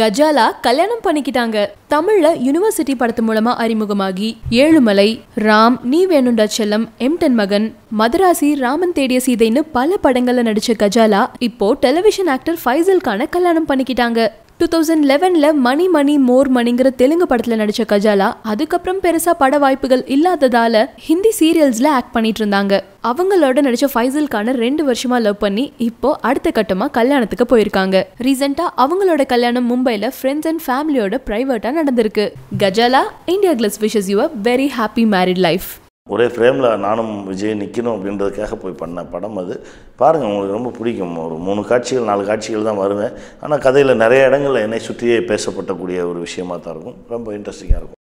கஜாலா கல்யாணம் பண்ணிக்கிட்டாங்க. தமிழ்ல யுனிவர்சிட்டி படத்து மூலமா அறிமுகமாகி ஏழுமலை ராம் நீ வேணுண்டா செல்லம் எம்டன் மகன் மதராசி ராமன் தேடிய சீதைன்னு பல படங்கள்ல நடிச்ச கஜாலா இப்போ டெலிவிஷன் ஆக்டர் ஃபைசல் கான கல்யாணம் பண்ணிக்கிட்டாங்க. டூ தௌசண்ட் லெவனில் மணி மணி மோர் மணிங்கிற தெலுங்கு படத்தில் நடித்த கஜாலா அதுக்கப்புறம் பெருசாக பட வாய்ப்புகள் இல்லாததால் ஹிந்தி சீரியல்ஸில் ஆக்ட் பண்ணிட்டு இருந்தாங்க. அவங்களோட நடிச்ச ஃபைசல்கான ரெண்டு வருஷமா லவ் பண்ணி இப்போ அடுத்த கட்டமா கல்யாணத்துக்கு போயிருக்காங்க. ரீசெண்டா அவங்களோட கல்யாணம் மும்பைல ஃப்ரெண்ட்ஸ் அண்ட் ஃபேமிலியோட பிரைவேட்டா நடந்திருக்கு. Gajala India கிளஸ் wishes you very happy married life ஒரே ஃப்ரேமில் நானும் விஜய் நிற்கணும் அப்படின்றதுக்காக போய் பண்ண படம் அது. பாருங்கள் உங்களுக்கு ரொம்ப பிடிக்கும். ஒரு மூணு காட்சிகள் நாலு காட்சிகள் தான் வருவேன். ஆனால் கதையில் நிறைய இடங்களில் என்னை சுற்றியே பேசப்பட்டக்கூடிய ஒரு விஷயமாக தான் இருக்கும். ரொம்ப இன்ட்ரெஸ்டிங்காக இருக்கும்.